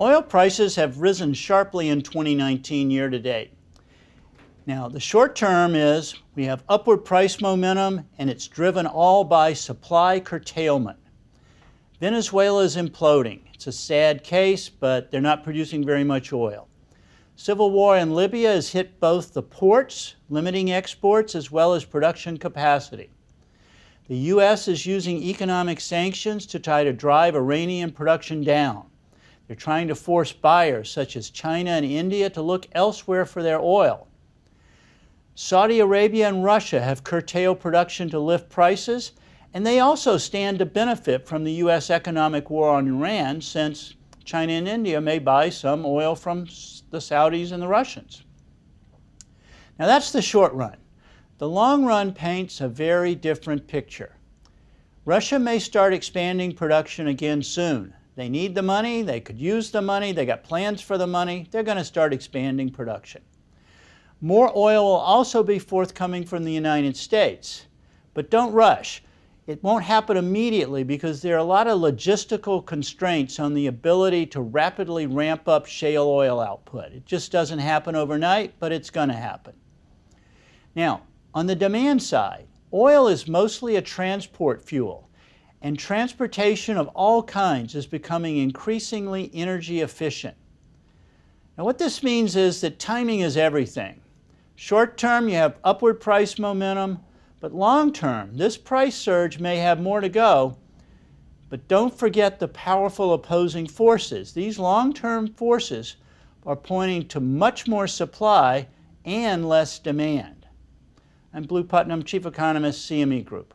Oil prices have risen sharply in 2019 year to date. Now, the short term is we have upward price momentum and it's driven all by supply curtailment. Venezuela is imploding. It's a sad case, but they're not producing very much oil. Civil war in Libya has hit both the ports, limiting exports, as well as production capacity. The U.S. is using economic sanctions to try to drive Iranian production down. They're trying to force buyers such as China and India to look elsewhere for their oil. Saudi Arabia and Russia have curtailed production to lift prices, and they also stand to benefit from the U.S. economic war on Iran since China and India may buy some oil from the Saudis and the Russians. Now that's the short run. The long run paints a very different picture. Russia may start expanding production again soon. They need the money, they could use the money, they got plans for the money, they're going to start expanding production. More oil will also be forthcoming from the United States. But don't rush. It won't happen immediately because there are a lot of logistical constraints on the ability to rapidly ramp up shale oil output. It just doesn't happen overnight, but it's going to happen. Now, on the demand side, oil is mostly a transport fuel and transportation of all kinds is becoming increasingly energy efficient. Now what this means is that timing is everything. Short term, you have upward price momentum, but long term, this price surge may have more to go, but don't forget the powerful opposing forces. These long-term forces are pointing to much more supply and less demand. I'm Blu Putnam, Chief Economist, CME Group.